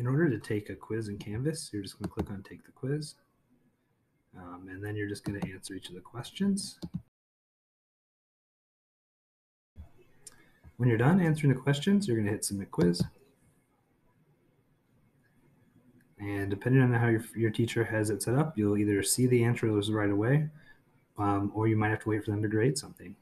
in order to take a quiz in Canvas, you're just going to click on Take the Quiz. Um, and then you're just going to answer each of the questions. When you're done answering the questions, you're going to hit Submit Quiz. And depending on how your, your teacher has it set up, you'll either see the answers right away um, or you might have to wait for them to grade something.